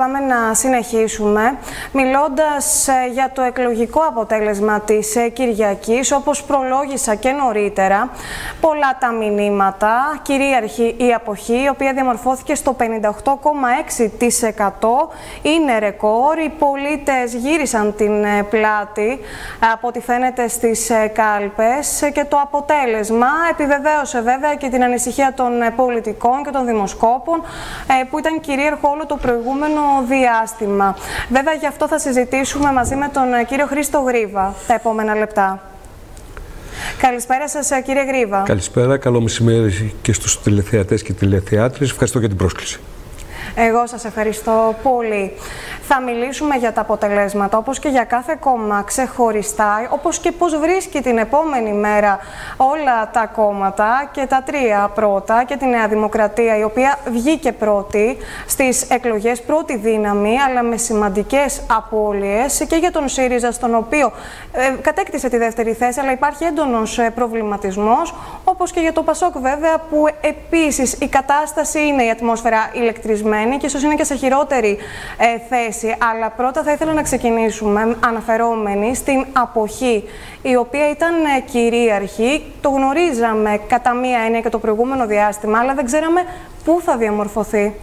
Πάμε να συνεχίσουμε μιλώντας ε, για το εκλογικό αποτέλεσμα της ε, Κυριακής. Όπως προλόγησα και νωρίτερα πολλά τα μηνύματα κυρίαρχη η αποχή η οποία διαμορφώθηκε στο 58,6% είναι ρεκόρ. Οι πολίτες γύρισαν την ε, πλάτη από ό,τι φαίνεται στις κάλπες. Και το αποτέλεσμα επιβεβαίωσε βέβαια και την ανησυχία των πολιτικών και των δημοσκόπων που ήταν κυρίαρχο όλο το προηγούμενο διάστημα. Βέβαια, γι' αυτό θα συζητήσουμε μαζί με τον ε, κύριο Χρήστο Γρίβα τα επόμενα λεπτά. Καλησπέρα σας ε, κύριε Γρίβα. Καλησπέρα, καλό μεσημέρι και στους τηλεθεατές και τηλεθεάτρες. Ευχαριστώ για την πρόσκληση. Εγώ σας ευχαριστώ πολύ. Θα μιλήσουμε για τα αποτελέσματα, όπως και για κάθε κόμμα ξεχωριστά, όπως και πώς βρίσκει την επόμενη μέρα όλα τα κόμματα και τα τρία πρώτα και τη Νέα Δημοκρατία, η οποία βγήκε πρώτη στις εκλογές, πρώτη δύναμη, αλλά με σημαντικές απώλειες και για τον ΣΥΡΙΖΑ, στον οποίο ε, κατέκτησε τη δεύτερη θέση, αλλά υπάρχει έντονος ε, προβληματισμός, όπως και για το ΠΑΣΟΚ βέβαια, που επίσης η κατάσταση είναι η ατμόσφαιρα ηλεκτρισμένη και ίσως είναι και σε χειρότερη ε, θέση. Αλλά πρώτα θα ήθελα να ξεκινήσουμε αναφερόμενοι στην αποχή, η οποία ήταν ε, κυρίαρχη. Το γνωρίζαμε κατά μία έννοια και το προηγούμενο διάστημα, αλλά δεν ξέραμε πού θα διαμορφωθεί.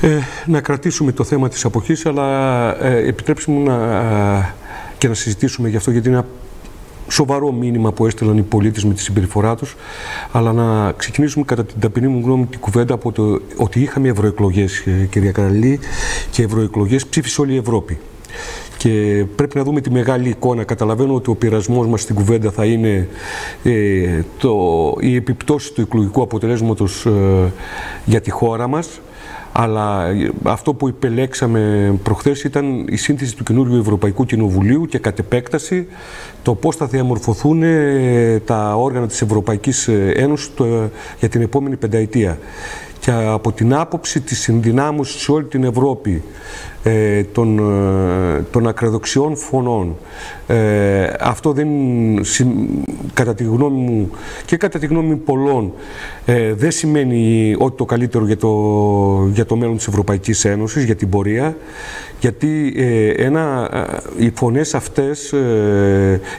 Ε, να κρατήσουμε το θέμα της αποχής, αλλά ε, επιτρέψτε μου να, και να συζητήσουμε γι' αυτό, γιατί είναι σοβαρό μήνυμα που έστειλαν οι πολίτες με τη συμπεριφορά τους, αλλά να ξεκινήσουμε κατά την ταπεινή μου γνώμη την κουβέντα από το ότι είχαμε ευρωεκλογές, ε, κυρία Καραλή, και ευρωεκλογές ψήφισε όλη η Ευρώπη. Και πρέπει να δούμε τη μεγάλη εικόνα. Καταλαβαίνω ότι ο πειρασμός μας στην κουβέντα θα είναι ε, το, η επιπτώση του εκλογικού αποτελέσματος ε, για τη χώρα μας αλλά αυτό που επελέξαμε προχθές ήταν η σύνθεση του καινούριου Ευρωπαϊκού Κοινοβουλίου και κατ' επέκταση το πώς θα διαμορφωθούν ε, τα όργανα της Ευρωπαϊκής Ένωσης για την επόμενη πενταετία. Και από την άποψη της συνδυνάμωσης σε όλη την Ευρώπη ε, των, ε, των ακροδοξιών φωνών. Ε, αυτό δεν, κατά τη γνώμη μου και κατά τη γνώμη πολλών, ε, δεν σημαίνει ότι το καλύτερο για το, για το μέλλον της Ευρωπαϊκής Ένωσης, για την πορεία, γιατί ε, ένα, οι φωνές αυτές,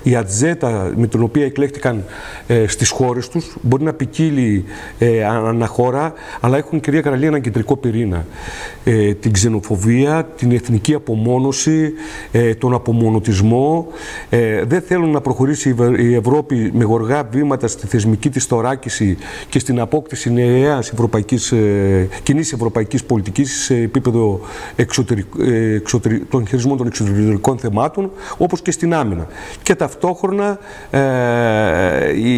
η ατζέτα με την οποία εκλέχτηκαν στις χώρες τους, μπορεί να ποικίλει αναχώρα, αλλά έχουν κυρία Καραλή έναν κεντρικό πυρήνα. την ξενοφοβία, την εθνική απομόνωση, ε, τον απομονωτισμό. Ε, δεν θέλουν να προχωρήσει η Ευρώπη με γοργά βήματα στη θεσμική της θωράκιση και στην απόκτηση νέας ευρωπαϊκής, ε, κοινής ευρωπαϊκής πολιτικής σε επίπεδο των χειρισμών των εξωτερικών θεμάτων, όπως και στην άμυνα. Και ταυτόχρονα η,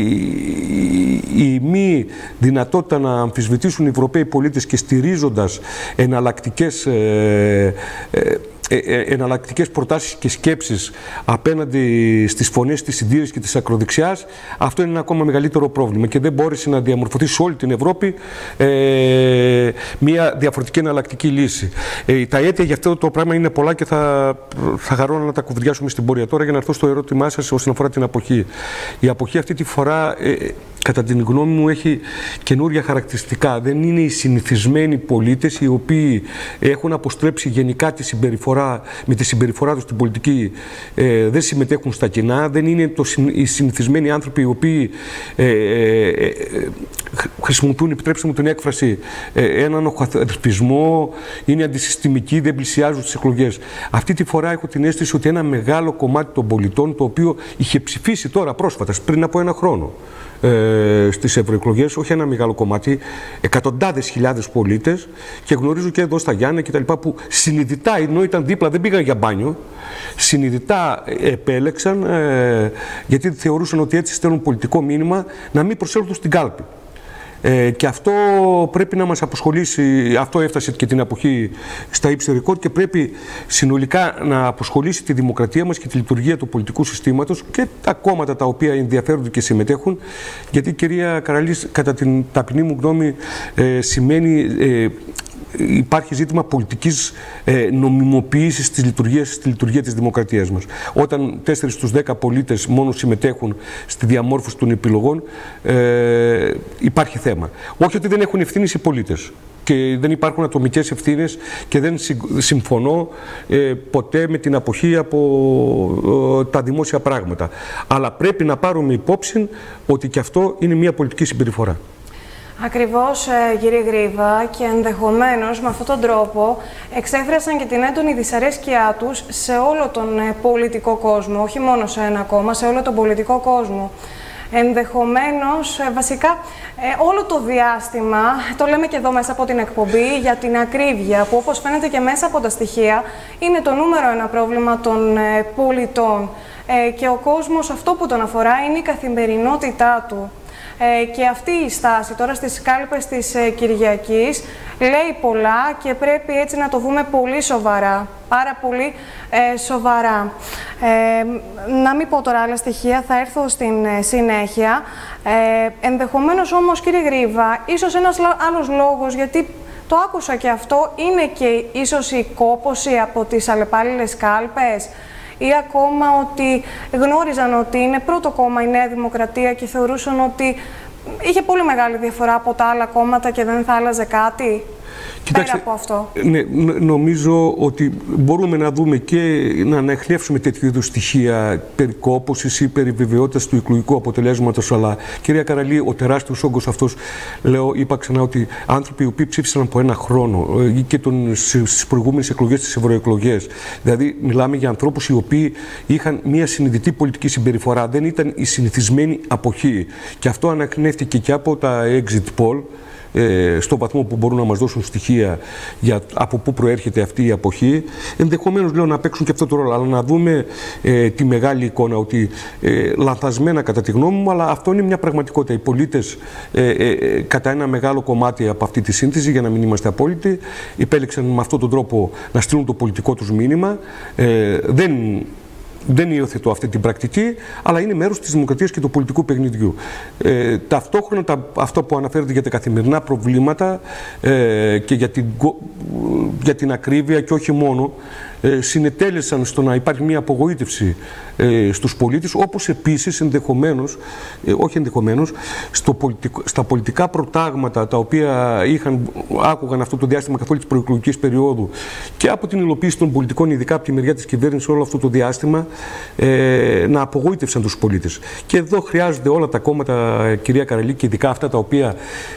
η, μη δυνατότητα να αμφισβητήσουν οι Ευρωπαίοι πολίτες και στηρίζοντας εναλλακτικές ε, ε, ε, εναλλακτικές προτάσεις και σκέψεις απέναντι στις φωνές της συντήρηση και της ακροδεξιάς, αυτό είναι ένα ακόμα μεγαλύτερο πρόβλημα και δεν μπόρεσε να διαμορφωθεί σε όλη την Ευρώπη ε, μια διαφορετική εναλλακτική λύση. Ε, τα αίτια για αυτό το πράγμα είναι πολλά και θα, θα χαρώ να τα κουβεντιάσουμε στην πορεία. Τώρα για να έρθω στο ερώτημά σας όσον αφορά την αποχή. Η αποχή αυτή τη φορά κατά την γνώμη μου, έχει καινούρια χαρακτηριστικά. Δεν είναι οι συνηθισμένοι πολίτες οι οποίοι έχουν αποστρέψει γενικά τη συμπεριφορά, με τη συμπεριφορά τους στην πολιτική, ε, δεν συμμετέχουν στα κοινά. Δεν είναι το, οι συνηθισμένοι άνθρωποι οι οποίοι ε, ε, ε χρησιμοποιούν, επιτρέψτε μου την έκφραση, ε, έναν οχαθερπισμό, είναι αντισυστημικοί, δεν πλησιάζουν τις εκλογές. Αυτή τη φορά έχω την αίσθηση ότι ένα μεγάλο κομμάτι των πολιτών, το οποίο είχε ψηφίσει τώρα πρόσφατα, πριν από ένα χρόνο, ε, στις ευρωεκλογές, όχι ένα μεγάλο κομμάτι, εκατοντάδες χιλιάδες πολίτες και γνωρίζω και εδώ στα Γιάννα και τα λοιπά που συνειδητά, ενώ ήταν δίπλα, δεν πήγαν για μπάνιο, συνειδητά επέλεξαν, ε, γιατί θεωρούσαν ότι έτσι στέλνουν πολιτικό μήνυμα, να μην προσέλθουν στην κάλπη. Ε, και αυτό πρέπει να μας αποσχολήσει, αυτό έφτασε και την εποχή στα ύψη ρεκόρ και πρέπει συνολικά να αποσχολήσει τη δημοκρατία μας και τη λειτουργία του πολιτικού συστήματος και τα κόμματα τα οποία ενδιαφέρονται και συμμετέχουν. Γιατί κυρία Καραλής κατά την ταπεινή μου γνώμη ε, σημαίνει ε, υπάρχει ζήτημα πολιτικής ε, νομιμοποίησης της λειτουργίας, στη λειτουργία της δημοκρατίας μας. Όταν 4 στους 10 πολίτες μόνο συμμετέχουν στη διαμόρφωση των επιλογών, ε, υπάρχει θέμα. Όχι ότι δεν έχουν ευθύνη οι πολίτες. και δεν υπάρχουν ατομικές ευθύνες και δεν συμφωνώ ε, ποτέ με την αποχή από ε, τα δημόσια πράγματα. Αλλά πρέπει να πάρουμε υπόψη ότι και αυτό είναι μια πολιτική συμπεριφορά. Ακριβώς, ε, κύριε Γρίβα, και ενδεχομένως με αυτόν τον τρόπο εξέφρασαν και την έντονη δυσαρέσκειά τους σε όλο τον ε, πολιτικό κόσμο, όχι μόνο σε ένα κόμμα, σε όλο τον πολιτικό κόσμο. Ενδεχομένως, ε, βασικά, όλο το διάστημα, το λέμε και εδώ μέσα από την εκπομπή, για την ακρίβεια, που όπως φαίνεται και μέσα από τα στοιχεία, είναι το νούμερο ένα πρόβλημα των πολιτών. και ο κόσμος αυτό που τον αφορά είναι η καθημερινότητά του. Ε, και αυτή η στάση τώρα στις κάλπες της ε, Κυριακής λέει πολλά και πρέπει έτσι να το δούμε πολύ σοβαρά. Πάρα πολύ ε, σοβαρά. Ε, να μην πω τώρα άλλα στοιχεία, θα έρθω στην συνέχεια. Ε, ενδεχομένως όμως κύριε Γρίβα, ίσως ένας άλλος λόγος, γιατί το άκουσα και αυτό, είναι και ίσως η κόποση από τις αλλεπάλληλες κάλπες ή ακόμα ότι γνώριζαν ότι είναι πρώτο κόμμα η Νέα Δημοκρατία και θεωρούσαν ότι είχε πολύ μεγάλη διαφορά από τα άλλα κόμματα και δεν θα άλλαζε κάτι; Κοιτάξτε, από αυτό. Ναι, νομίζω ότι μπορούμε να δούμε και να αναεχνεύσουμε τέτοιου είδους στοιχεία περί κόπωσης ή περί βεβαιότητας του εκλογικού αποτελέσματος. Αλλά, κυρία Καραλή, ο τεράστιος όγκος αυτός, λέω, είπα ξανά ότι άνθρωποι οι οποίοι ψήφισαν από ένα χρόνο ε, ή και στις προηγούμενες εκλογές, τις ευρωεκλογές. Δηλαδή, μιλάμε για ανθρώπους οι οποίοι είχαν μια συνειδητή πολιτική συμπεριφορά. Δεν ήταν η συνηθισμένη αποχή. Και αυτό ανακνεύτηκε και από τα exit poll ε, στο βαθμό που μπορούν να μας δώσουν στοιχεία για από πού προέρχεται αυτή η αποχή. Ενδεχομένως λέω να παίξουν και αυτό το ρόλο, αλλά να δούμε ε, τη μεγάλη εικόνα ότι ε, λανθασμένα κατά τη γνώμη μου, αλλά αυτό είναι μια πραγματικότητα. Οι πολίτες ε, ε, κατά ένα μεγάλο κομμάτι από αυτή τη σύνθεση, για να μην είμαστε απόλυτοι, υπέλεξαν με αυτόν τον τρόπο να στείλουν το πολιτικό τους μήνυμα. δεν δεν υιοθετώ αυτή την πρακτική, αλλά είναι μέρος της δημοκρατίας και του πολιτικού παιχνιδιού. Ε, ταυτόχρονα τα, αυτό που αναφέρεται για τα καθημερινά προβλήματα ε, και για την, για την ακρίβεια και όχι μόνο, ε, συνετέλεσαν στο να υπάρχει μια απογοήτευση ε, στους πολίτες, όπως επίσης ενδεχομένως, ε, όχι ενδεχομένως, στο στα πολιτικά προτάγματα τα οποία είχαν, άκουγαν αυτό το διάστημα καθ' όλη της προεκλογικής περίοδου και από την υλοποίηση των πολιτικών, ειδικά από τη μεριά της κυβέρνησης όλο αυτό το διάστημα, ε, να απογοήτευσαν τους πολίτες. Και εδώ χρειάζονται όλα τα κόμματα, κυρία Καραλή, και ειδικά αυτά τα οποία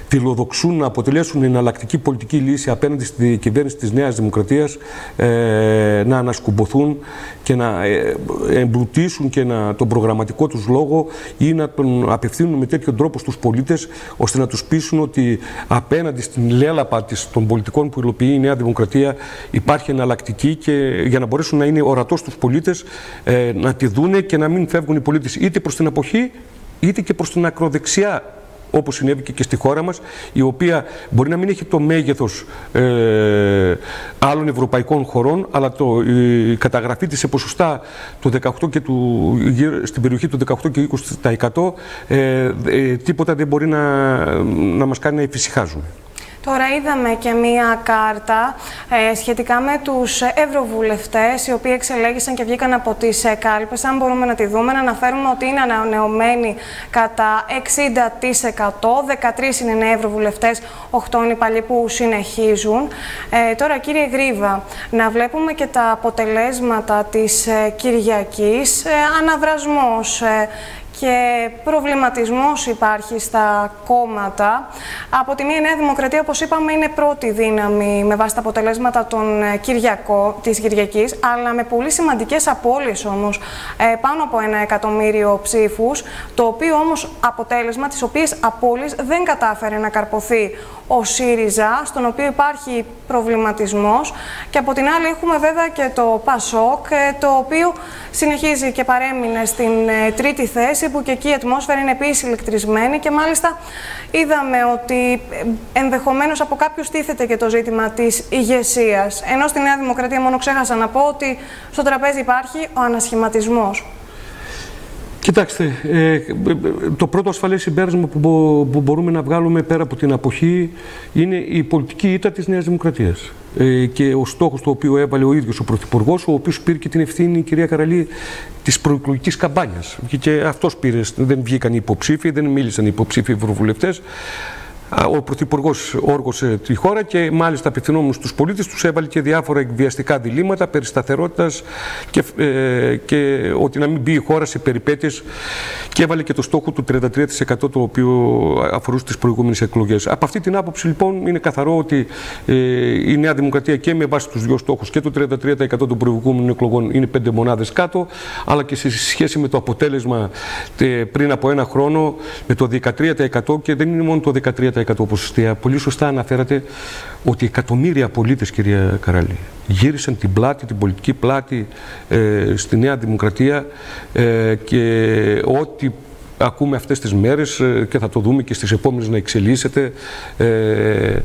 φιλοδοξούν να αποτελέσουν εναλλακτική πολιτική λύση απέναντι στη κυβέρνηση της Νέας Δημοκρατίας, ε, να ανασκουμποθούν και να ε, εμπλουτίσουν και να, τον προγραμματικό τους λόγο ή να τον απευθύνουν με τέτοιο τρόπο στους πολίτες ώστε να τους πείσουν ότι απέναντι στην λέλαπα της, των πολιτικών που υλοποιεί η Νέα Δημοκρατία υπάρχει εναλλακτική και για να μπορέσουν να είναι ορατός στους πολίτες ε, να τη δούνε και να μην φεύγουν οι πολίτες είτε προς την αποχή είτε και προς την ακροδεξιά όπως συνέβη και στη χώρα μας, η οποία μπορεί να μην έχει το μέγεθος ε, άλλων ευρωπαϊκών χωρών, αλλά το, η καταγραφή της σε ποσοστά του 18 και του, στην περιοχή του 18 και 20% ε, ε, τίποτα δεν μπορεί να, να μας κάνει να εφησυχάζουμε. Τώρα είδαμε και μία κάρτα ε, σχετικά με τους ευρωβουλευτές οι οποίοι εξελέγησαν και βγήκαν από τις ε, κάλπες. Αν μπορούμε να τη δούμε, να αναφέρουμε ότι είναι ανανεωμένοι κατά 60%. 13 είναι νέοι ευρωβουλευτές, 8 είναι παλιοί που συνεχίζουν. Ε, τώρα κύριε Γρίβα, να βλέπουμε και τα αποτελέσματα της ε, Κυριακής. Ε, αναβρασμός και προβληματισμός υπάρχει στα κόμματα. Από τη μία η Νέα Δημοκρατία, όπως είπαμε, είναι πρώτη δύναμη με βάση τα αποτελέσματα των ε, Κυριακό, της Κυριακής, αλλά με πολύ σημαντικές απώλειες όμως, ε, πάνω από ένα εκατομμύριο ψήφους, το οποίο όμως αποτέλεσμα, τις οποίες απώλειες δεν κατάφερε να καρποθεί ο ΣΥΡΙΖΑ, στον οποίο υπάρχει προβληματισμός και από την άλλη έχουμε βέβαια και το ΠΑΣΟΚ, ε, το οποίο συνεχίζει και παρέμεινε στην τρίτη θέση που και εκεί η ατμόσφαιρα είναι επίσης ηλεκτρισμένη και μάλιστα είδαμε ότι ενδεχομένως από κάποιους τίθεται και το ζήτημα της ηγεσίας. Ενώ στη Νέα Δημοκρατία μόνο ξέχασα να πω ότι στο τραπέζι υπάρχει ο ανασχηματισμός. Κοιτάξτε, ε, το πρώτο ασφαλές συμπέρασμα που, μπορούμε να βγάλουμε πέρα από την αποχή είναι η πολιτική ήττα της Νέας Δημοκρατίας. Ε, και ο στόχος το οποίο έβαλε ο ίδιος ο Πρωθυπουργός, ο οποίος πήρε και την ευθύνη, η κυρία Καραλή, της προεκλογικής καμπάνιας. Και αυτός πήρε, δεν βγήκαν οι υποψήφοι, δεν μίλησαν οι υποψήφοι ευρωβουλευτές. Ο Πρωθυπουργός όργωσε τη χώρα και μάλιστα απευθυνόμενος στους πολίτες τους έβαλε και διάφορα εκβιαστικά διλήμματα περί σταθερότητας και, ε, και ότι να μην μπει η χώρα σε περιπέτειες και έβαλε και το στόχο του 33% το οποίο αφορούσε τις προηγούμενες εκλογές. Από αυτή την άποψη λοιπόν είναι καθαρό ότι ε, η Νέα Δημοκρατία και με βάση τους δύο στόχους και το 33% των προηγούμενων εκλογών είναι πέντε μονάδες κάτω, αλλά και σε σχέση με το αποτέλεσμα ε, πριν από ένα χρόνο με το 13% και δεν είναι μόνο το 13% ποσοστία. Πολύ σωστά αναφέρατε ότι εκατομμύρια πολίτες, κυρία Καραλή, γύρισαν την πλάτη, την πολιτική πλάτη ε, στη Νέα Δημοκρατία ε, και ό,τι ακούμε αυτές τις μέρες ε, και θα το δούμε και στις επόμενες να εξελίσσεται ε,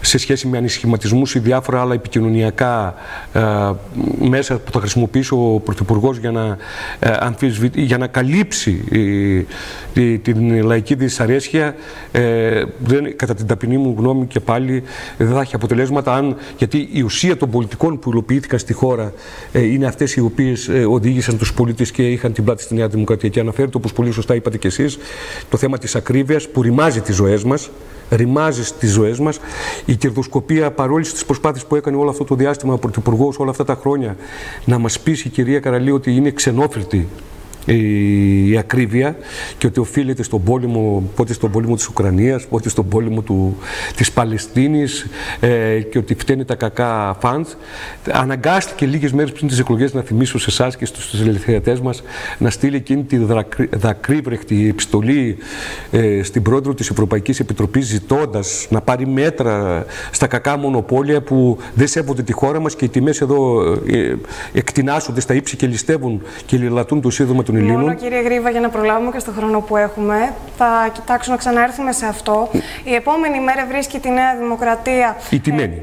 σε σχέση με ανισχυματισμούς ή διάφορα άλλα επικοινωνιακά ε, μέσα που θα χρησιμοποιήσει ο Πρωθυπουργός για, να, για να καλύψει την λαϊκή δυσαρέσκεια δεν, κατά την ταπεινή μου γνώμη και πάλι δεν θα έχει αποτελέσματα αν, γιατί η ουσία των πολιτικών που υλοποιήθηκαν στη χώρα είναι αυτές οι οποίες οδήγησαν τους πολίτες και είχαν την πλάτη στη Νέα Δημοκρατία. Και αναφέρεται όπως πολύ σωστά είπατε κι εσείς, το θέμα της ακρίβειας που ρημάζει τις ζωές μας, ρημάζει στις ζωές μας. Η κερδοσκοπία παρόλη στις προσπάθειες που έκανε όλο αυτό το διάστημα ο Πρωθυπουργός όλα αυτά τα χρόνια να μας πείσει η κυρία Καραλή ότι είναι ξενόφιλτη η ακρίβεια και ότι οφείλεται στον πόλεμο, πότε στον πόλεμο της Ουκρανίας, πότε στον πόλεμο του, της Παλαιστίνης ε, και ότι φταίνε τα κακά φαντς. Αναγκάστηκε λίγες μέρες πριν τις εκλογές να θυμίσω σε εσάς και στους ελευθεριατές μας να στείλει εκείνη τη δακρύβρεχτη επιστολή ε, στην πρόεδρο της Ευρωπαϊκής Επιτροπής ζητώντας να πάρει μέτρα στα κακά μονοπόλια που δεν σέβονται τη χώρα μας και οι τιμές εδώ ε, εκτινάσσονται στα ύψη και ληστεύουν και λιλατούν το σύνδεμα του των Μόνο κύριε Γρήβα, για να προλάβουμε και στο χρόνο που έχουμε, θα κοιτάξω να ξαναέρθουμε σε αυτό. Η επόμενη μέρα βρίσκει τη Νέα Δημοκρατία. Η τιμένη.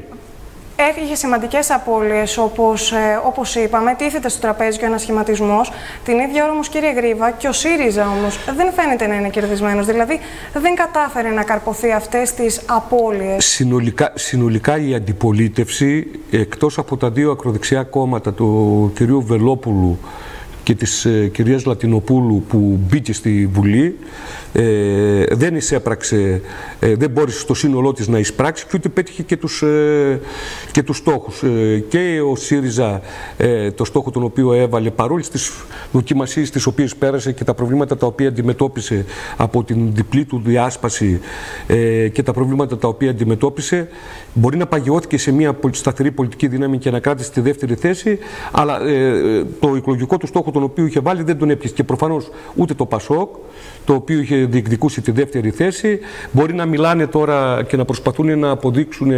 Ε, είχε σημαντικές απώλειες, όπως ε, όπως είπαμε, τίθεται στο τραπέζι και ο ανασχηματισμό. Την ίδια ώρα όμως, κύριε Γρήβα, και ο ΣΥΡΙΖΑ όμως δεν φαίνεται να είναι κερδισμένος. Δηλαδή, δεν κατάφερε να καρποθεί αυτές τις απώλειες. Συνολικά, συνολικά η αντιπολίτευση, εκτός από τα δύο ακροδεξιά κόμματα, του κυρίου Βελόπουλου και της ε, κυρίας Λατινοπούλου που μπήκε στη Βουλή ε, δεν εισέπραξε, ε, δεν μπόρεσε στο σύνολό της να εισπράξει και ούτε πέτυχε και τους, ε, και τους στόχους. Ε, και ο ΣΥΡΙΖΑ το στόχο τον οποίο έβαλε παρόλες τις δοκιμασίες τις οποίες πέρασε και τα προβλήματα τα οποία αντιμετώπισε από την διπλή του διάσπαση και τα προβλήματα τα οποία αντιμετώπισε μπορεί να παγιώθηκε σε μια σταθερή πολιτική δύναμη και να κράτησε στη δεύτερη θέση αλλά το εκλογικό του στόχο τον οποίο είχε βάλει δεν τον έπιασε και προφανώς ούτε το ΠΑΣΟΚ το οποίο είχε διεκδικούσε τη δεύτερη θέση. Μπορεί να μιλάνε τώρα και να προσπαθούν να αποδείξουν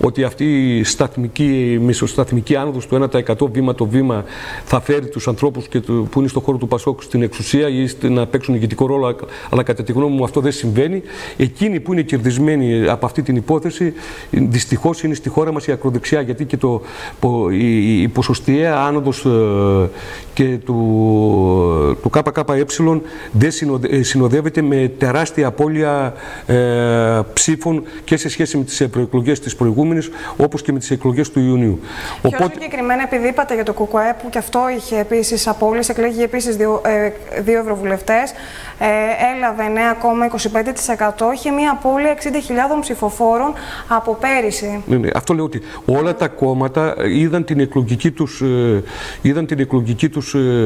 ότι αυτή η σταθμική, μισοσταθμική άνοδος του 1% βήμα το βήμα θα φέρει τους ανθρώπους και που είναι στον χώρο του Πασόκ στην εξουσία ή να παίξουν ηγετικό ρόλο, αλλά κατά τη γνώμη μου αυτό δεν συμβαίνει. Εκείνοι που είναι κερδισμένοι από αυτή την υπόθεση, δυστυχώς είναι στη χώρα μας η ακροδεξιά, γιατί και το, η, η ποσοστιαία άνοδος ε, και του, του ΚΚΕ δεν συνοδεύεται με τεράστια απώλεια ε, ψήφων και σε σχέση με τις προεκλογές της προηγούμενης, όπως και με τις εκλογές του Ιουνίου. Και Οπότε... συγκεκριμένα επειδή είπατε για το ΚΚΕ που και αυτό είχε επίσης απώλειες, εκλέγει επίσης δύο, ε, δύο ευρωβουλευτές, ε, έλαβε 9,25%, είχε μία απώλεια 60.000 ψηφοφόρων από πέρυσι. Ναι, ναι, αυτό λέω ότι όλα τα κόμματα είδαν την εκλογική τους, ε, είδαν την εκλογική τους, ε, ε,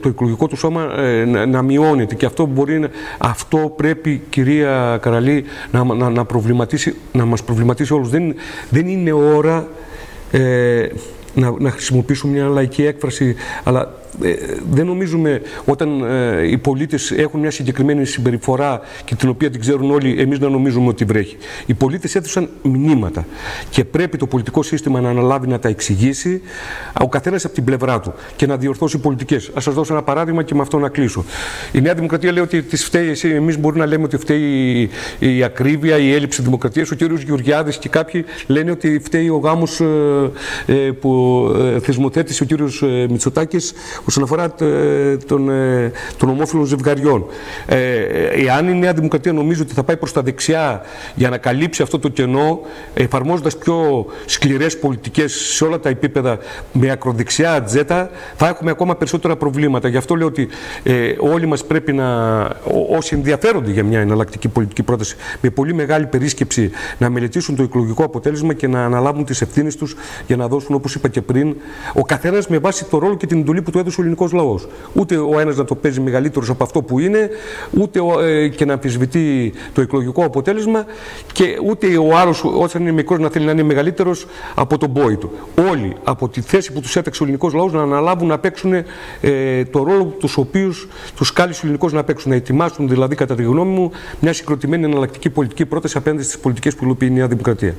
το εκλογικό του σώμα να, να μειώνεται και αυτό μπορεί να, αυτό πρέπει, κυρία Καραλή, να, να, να, προβληματίσει, να μας προβληματίσει όλους. Δεν, δεν είναι ώρα ε, να, να χρησιμοποιήσουμε μια λαϊκή έκφραση, αλλά ε, δεν νομίζουμε όταν ε, οι πολίτες έχουν μια συγκεκριμένη συμπεριφορά και την οποία την ξέρουν όλοι, εμείς να νομίζουμε ότι βρέχει. Οι πολίτες έδωσαν μηνύματα και πρέπει το πολιτικό σύστημα να αναλάβει να τα εξηγήσει ο καθένας από την πλευρά του και να διορθώσει πολιτικές. Ας σας δώσω ένα παράδειγμα και με αυτό να κλείσω. Η Νέα Δημοκρατία λέει ότι τις φταίει εσύ, εμείς μπορούμε να λέμε ότι φταίει η, η ακρίβεια, η έλλειψη δημοκρατίας. Ο κ. Γεωργιάδης και κάποιοι λένε ότι φταίει ο γάμος ε, ε που ε, θεσμοθέτησε ο κ. Μητσοτάκης, όσον αφορά τον, των ομόφυλων ζευγαριών. Ε, εάν η Νέα Δημοκρατία νομίζει ότι θα πάει προς τα δεξιά για να καλύψει αυτό το κενό, εφαρμόζοντας πιο σκληρές πολιτικές σε όλα τα επίπεδα με ακροδεξιά ατζέτα, θα έχουμε ακόμα περισσότερα προβλήματα. Γι' αυτό λέω ότι ε, όλοι μας πρέπει να, όσοι ενδιαφέρονται για μια εναλλακτική πολιτική πρόταση, με πολύ μεγάλη περίσκεψη να μελετήσουν το εκλογικό αποτέλεσμα και να αναλάβουν τις ευθύνες τους για να δώσουν, όπως είπα και πριν, ο καθένας με βάση το ρόλο και την εντολή που του έδωσε ο ελληνικό λαό. Ούτε ο ένας να το παίζει μεγαλύτερος από αυτό που είναι, ούτε ε, και να αμφισβητεί το εκλογικό αποτέλεσμα και ούτε ο άλλο, όταν είναι μικρός, να θέλει να είναι μεγαλύτερος από τον πόη του. Όλοι από τη θέση που τους έταξε ο ελληνικός λαός να αναλάβουν να παίξουν ε, το ρόλο τους οποίους τους κάλεσε ο ελληνικός να παίξουν. Να ετοιμάσουν δηλαδή, κατά τη γνώμη μου, μια συγκροτημένη εναλλακτική πολιτική πρόταση απέναντι στις πολιτικές που υλοποιεί η Νέα Δημοκρατία.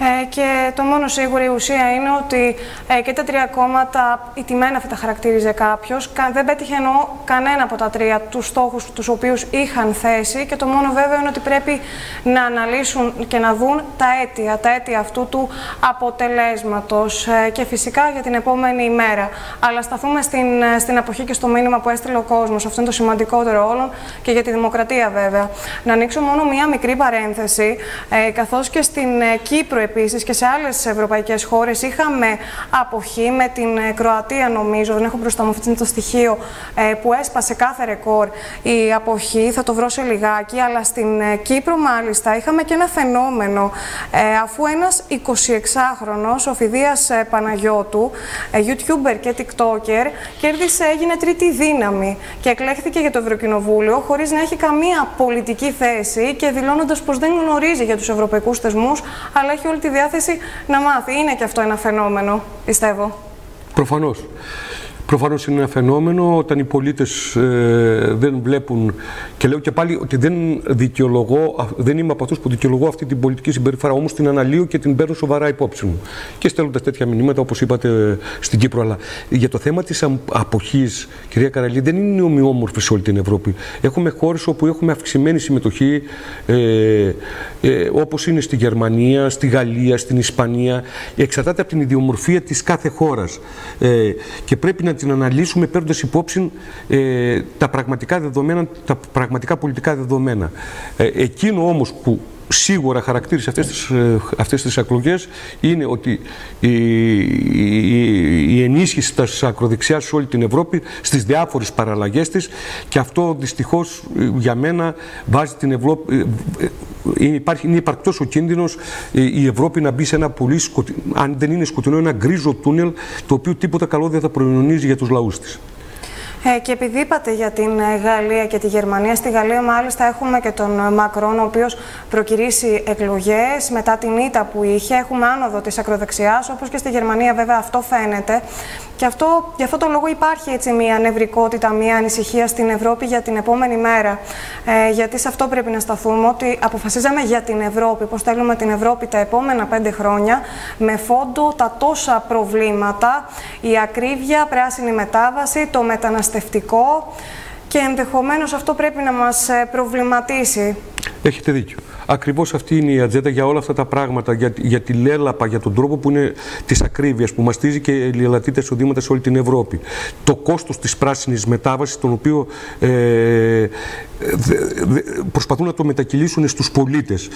Ε, και το μόνο σίγουρο η ουσία είναι ότι ε, και τα τρία κόμματα, η τιμένα θα τα χαρακτήριζε κάποιος, δεν πέτυχε εννοώ κανένα από τα τρία τους στόχους τους οποίους είχαν θέσει. Και το μόνο βέβαιο είναι ότι πρέπει να αναλύσουν και να δουν τα αίτια, τα αίτια αυτού του αποτελέσματος. Ε, και φυσικά για την επόμενη ημέρα. Αλλά σταθούμε στην, ε, στην αποχή και στο μήνυμα που έστειλε ο κόσμος. Αυτό είναι το σημαντικότερο όλων και για τη δημοκρατία βέβαια. Να ανοίξω μόνο μία μικρή παρένθεση, ε, καθώς και στην ε, Κύπρο επίσης και σε άλλες ευρωπαϊκές χώρες είχαμε αποχή με την ε, Κροατία, νομίζω. Δεν έχω μπροστά μου αυτό το στοιχείο ε, που έσπασε κάθε ρεκόρ η αποχή. Θα το βρω σε λιγάκι. Αλλά στην ε, Κύπρο, μάλιστα, είχαμε και ένα φαινόμενο. αφού ένας 26χρονο, ο Φιδία Παναγιώτου, YouTuber και TikToker, κέρδισε, έγινε τρίτη δύναμη και εκλέχθηκε για το Ευρωκοινοβούλιο χωρίς να έχει καμία πολιτική θέση και δηλώνοντας πως δεν γνωρίζει για τους ευρωπαϊκούς θεσμούς, αλλά έχει όλη τη διάθεση να μάθει. Είναι και αυτό ένα φαινόμενο, πιστεύω. Προφανώς. Προφανώς είναι ένα φαινόμενο όταν οι πολίτες ε, δεν βλέπουν. Και λέω και πάλι ότι δεν δικαιολογώ, δεν είμαι από αυτούς που δικαιολογώ αυτή την πολιτική συμπεριφορά. Όμως την αναλύω και την παίρνω σοβαρά υπόψη μου. Και στέλνοντας τέτοια μηνύματα, όπως είπατε στην Κύπρο. Αλλά για το θέμα της αποχής, κυρία Καραλή, δεν είναι ομοιόμορφη σε όλη την Ευρώπη. Έχουμε χώρες όπου έχουμε αυξημένη συμμετοχή, ε, ε, όπως είναι στη Γερμανία, στη Γαλλία, στην Ισπανία. Εξαρτάται από την ιδιομορφία της κάθε χώρας. Ε, και πρέπει να την αναλύσουμε παίρνοντας υπόψη ε, τα πραγματικά δεδομένα, τα πραγματικά πολιτικά δεδομένα. Ε, εκείνο όμως που σίγουρα χαρακτήρισε αυτές τις, ε, αυτές τις εκλογές είναι ότι η, η, η ενίσχυση της ακροδεξιάς σε όλη την Ευρώπη στις διάφορες παραλλαγές της και αυτό δυστυχώς ε, για μένα βάζει την Ευρώπη είναι, υπάρχει, είναι υπαρκτός ο κίνδυνος η Ευρώπη να μπει σε ένα πολύ σκοτεινό, αν δεν είναι σκοτεινό, ένα γκρίζο τούνελ το οποίο τίποτα καλό δεν θα προϊονίζει για τους λαούς της. Ε, και επειδή είπατε για την ε, Γαλλία και τη Γερμανία, στη Γαλλία μάλιστα έχουμε και τον ε, Μακρόν, ο οποίος προκυρήσει εκλογές μετά την ήττα που είχε. Έχουμε άνοδο της ακροδεξιάς, όπως και στη Γερμανία, βέβαια, αυτό φαίνεται. Και αυτό, γι' αυτό το λόγο υπάρχει έτσι μια νευρικότητα, μια ανησυχία στην Ευρώπη για την επόμενη μέρα. Ε, γιατί σε αυτό πρέπει να σταθούμε, ότι αποφασίζαμε για την Ευρώπη, πώς θέλουμε την Ευρώπη τα επόμενα πέντε χρόνια, με φόντο τα τόσα προβλήματα, η ακρίβεια, πράσινη μετάβαση, το μεταναστευτικό και ενδεχομένως αυτό πρέπει να μας ε, προβληματίσει. Έχετε δίκιο. Ακριβώς αυτή είναι η ατζέντα για όλα αυτά τα πράγματα, για, για τη λέλαπα, για τον τρόπο που είναι της ακρίβειας, που μαστίζει και λιελατεί τα εισοδήματα σε όλη την Ευρώπη. Το κόστος της πράσινης μετάβασης, τον οποίο ε, προσπαθούν να το μετακυλήσουν στους πολίτες.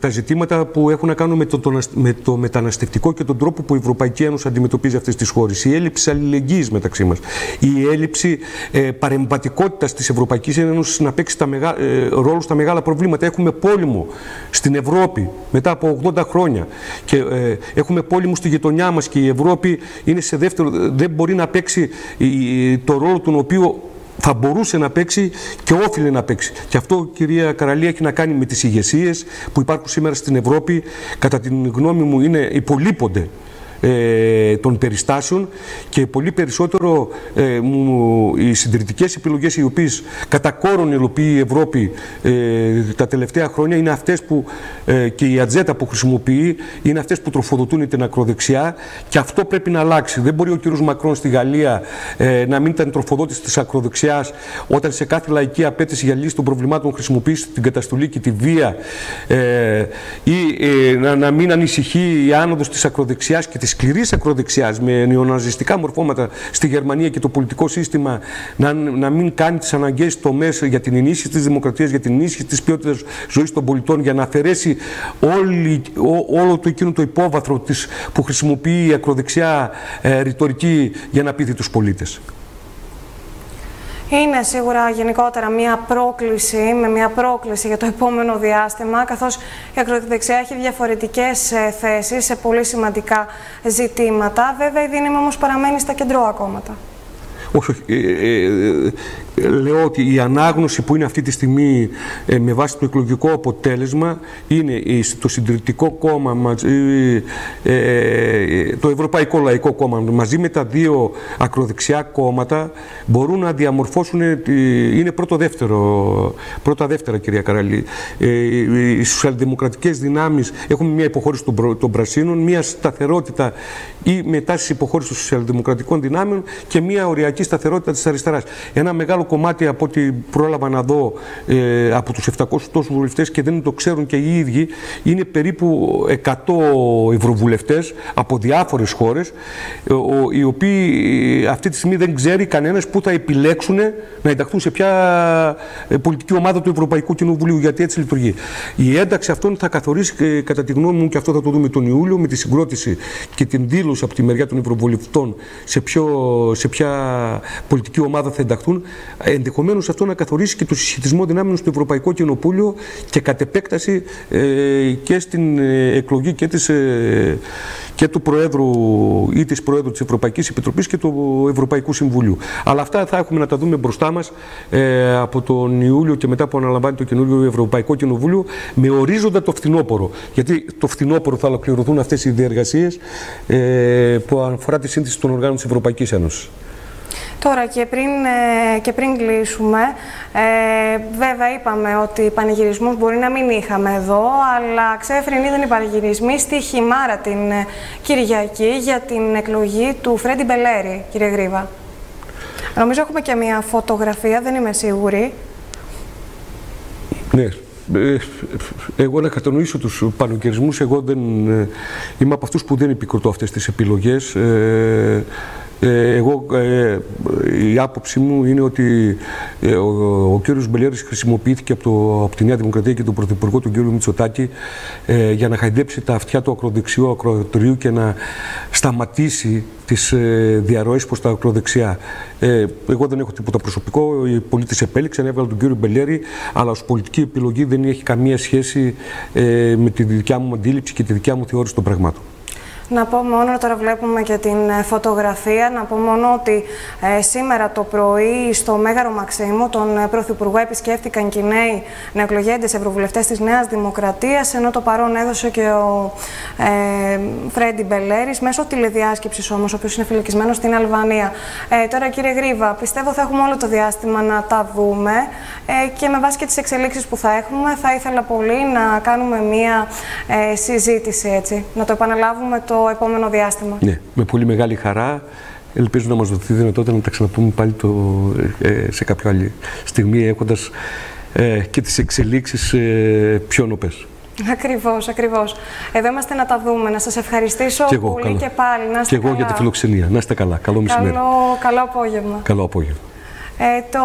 Τα ζητήματα που έχουν να κάνουν με το, το, με το μεταναστευτικό και τον τρόπο που η Ευρωπαϊκή Ένωση αντιμετωπίζει αυτές τις χώρες. Η έλλειψη αλληλεγγύης μεταξύ μας. Η έλλειψη ε, παρεμβατικότητας της Ευρωπαϊκής Ένωσης να παίξει τα μεγα, ε, ρόλο στα μεγάλα προβλήματα. Έχουμε πόλεμο στην Ευρώπη μετά από 80 χρόνια και ε, έχουμε πόλεμο στη γειτονιά μας και η Ευρώπη είναι σε δεύτερο, δεν μπορεί να παίξει το ρόλο τον οποίο θα μπορούσε να παίξει και όφιλε να παίξει. Και αυτό, κυρία Καραλία, έχει να κάνει με τις ηγεσίες που υπάρχουν σήμερα στην Ευρώπη. Κατά την γνώμη μου, είναι υπολείπονται ε, των περιστάσεων και πολύ περισσότερο ε, μου, οι συντηρητικές επιλογές οι οποίες κατά κόρον υλοποιεί η Ευρώπη ε, τα τελευταία χρόνια είναι αυτές που ε, και η ατζέτα που χρησιμοποιεί είναι αυτές που τροφοδοτούν την ακροδεξιά και αυτό πρέπει να αλλάξει. Δεν μπορεί ο κ. Μακρόν στη Γαλλία ε, να μην ήταν τροφοδότης της ακροδεξιάς όταν σε κάθε λαϊκή απέτηση για λύση των προβλημάτων χρησιμοποιήσει την καταστολή και τη βία ε, ή να, να μην ανησυχεί η άνοδος της ακροδεξιάς και της σκληρής ακροδεξιάς με νεοναζιστικά μορφώματα στη Γερμανία και το πολιτικό σύστημα να, να μην κάνει τις αναγκαίες τομές για την ενίσχυση της δημοκρατίας, για την ενίσχυση της ποιότητας ζωής των πολιτών, για να αφαιρέσει όλη, όλο το εκείνο το υπόβαθρο της, που χρησιμοποιεί η ακροδεξιά ε, ρητορική για να πείθει τους πολίτες. Είναι σίγουρα γενικότερα μια πρόκληση, με μια πρόκληση για το επόμενο διάστημα, καθώς η ακροδεξιά έχει διαφορετικές ε, θέσεις σε πολύ σημαντικά ζητήματα. Βέβαια, η δύναμη όμως παραμένει στα κεντρώα κόμματα. Όχι, ε, ε, ε, λέω ότι η ανάγνωση που είναι αυτή τη στιγμή ε, με βάση το εκλογικό αποτέλεσμα είναι το Συντηρητικό Κόμμα, το Ευρωπαϊκό Λαϊκό Κόμμα μαζί με τα δύο ακροδεξιά κόμματα μπορούν να διαμορφώσουν, είναι πρώτο-δεύτερο, πρώτα-δεύτερα κυρία Καραλή. Οι σοσιαλδημοκρατικές δυνάμεις έχουν μια υποχώρηση των πρασίνων, μια σταθερότητα ή μετά στις υποχώρηση των σοσιαλδημοκρατικών δυνάμεων και μια οριακή σταθερότητα της αριστεράς. Ένα μεγάλο κομμάτι από ό,τι πρόλαβα να δω ε, από τους 700 τόσους βουλευτές και δεν το ξέρουν και οι ίδιοι, είναι περίπου 100 ευρωβουλευτές από διάφορες χώρες, ε, οι οποίοι ε, αυτή τη στιγμή δεν ξέρει κανένας που θα επιλέξουν να ενταχθούν σε ποια ε, πολιτική ομάδα του Ευρωπαϊκού Κοινοβουλίου, γιατί έτσι λειτουργεί. Η ένταξη αυτών θα καθορίσει, κατά τη γνώμη μου, και αυτό θα το δούμε τον Ιούλιο, με τη συγκρότηση και την δήλωση από τη μεριά των Ευρωβουλευτών σε, ποιο, σε ποια πολιτική ομάδα θα ενταχθούν, ενδεχομένως αυτό να καθορίσει και το συσχετισμό δυνάμεων στο Ευρωπαϊκό Κοινοβούλιο και κατ' επέκταση ε, και στην ε, εκλογή και, της, ε, και του Προέδρου ή της Προέδρου της Ευρωπαϊκής Επιτροπής και του Ευρωπαϊκού Συμβουλίου. Αλλά αυτά θα έχουμε να τα δούμε μπροστά μας ε, από τον Ιούλιο και μετά που αναλαμβάνει το καινούριο Ευρωπαϊκό Κοινοβούλιο με ορίζοντα το φθινόπωρο. Γιατί το φθινόπωρο θα ολοκληρωθούν αυτές οι διεργασίες ε, που αφορά τη σύνθεση των οργάνων της Ευρωπαϊκής Ένωσης. Τώρα και πριν, ε, και πριν κλείσουμε, ε, βέβαια είπαμε ότι πανηγυρισμούς μπορεί να μην είχαμε εδώ, αλλά ξέφρενοι ήταν οι πανηγυρισμοί στη Χιμάρα την ε, Κυριακή για την εκλογή του Φρέντι Μπελέρη, κύριε Γρήβα. Νομίζω έχουμε και μια φωτογραφία, δεν είμαι σίγουρη. Ναι. Εγώ να κατανοήσω τους πανηγυρισμούς, εγώ δεν, είμαι από αυτούς που δεν επικροτώ αυτές τις επιλογές. Ε, εγώ, ε, η άποψή μου είναι ότι ε, ο, ο κύριος Μπελέρης χρησιμοποιήθηκε από, το, από τη Νέα Δημοκρατία και τον Πρωθυπουργό του κύριο Μητσοτάκη ε, για να χαϊδέψει τα αυτιά του ακροδεξιού ακροδεξιού και να σταματήσει τις ε, διαρροές προς τα ακροδεξιά. Ε, εγώ δεν έχω τίποτα προσωπικό, οι πολίτες επέλεξαν, έβαλαν τον κύριο Μπελέρη, αλλά ως πολιτική επιλογή δεν έχει καμία σχέση ε, με τη δικιά μου αντίληψη και τη δικιά μου θεώρηση των πραγμάτων. Να πω μόνο, τώρα βλέπουμε και την ε, φωτογραφία, να πω μόνο ότι ε, σήμερα το πρωί στο Μέγαρο Μαξίμου τον ε, Πρωθυπουργό επισκέφτηκαν και οι νέοι νεοεκλογέντες ευρωβουλευτές της Νέας Δημοκρατίας, ενώ το παρόν έδωσε και ο ε, Φρέντι Μπελέρης, μέσω τηλεδιάσκεψης όμως, ο οποίος είναι φυλακισμένος στην Αλβανία. Ε, τώρα κύριε Γρίβα, πιστεύω θα έχουμε όλο το διάστημα να τα δούμε ε, και με βάση και τις εξελίξεις που θα έχουμε, θα ήθελα πολύ να κάνουμε μία ε, συζήτηση έτσι, να το επαναλάβουμε το επόμενο διάστημα. Ναι, με πολύ μεγάλη χαρά. Ελπίζω να μας δοθεί δυνατότητα να τα ξαναπούμε πάλι το, ε, σε κάποια άλλη στιγμή έχοντας ε, και τις εξελίξεις ε, πιο νοπές. Ακριβώς, ακριβώς. Εδώ είμαστε να τα δούμε. Να σας ευχαριστήσω και εγώ, πολύ καλά. και πάλι. Να είστε και εγώ καλά. για τη φιλοξενία. Να είστε καλά. Καλό μεσημέρι. Καλό, καλό απόγευμα. Καλό απόγευμα. Ε, το...